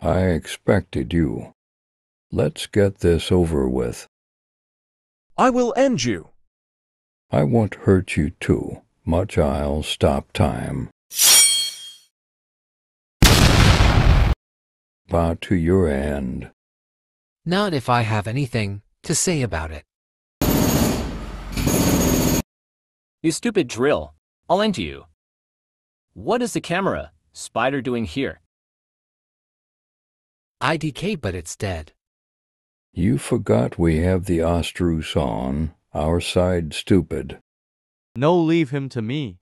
I expected you. Let's get this over with. I will end you. I won't hurt you too much. I'll stop time. Bow to your end. Not if I have anything to say about it. You stupid drill. I'll end you. What is the camera spider doing here? IDK, but it's dead. You forgot we have the Ostrus on. Our side stupid. No, leave him to me.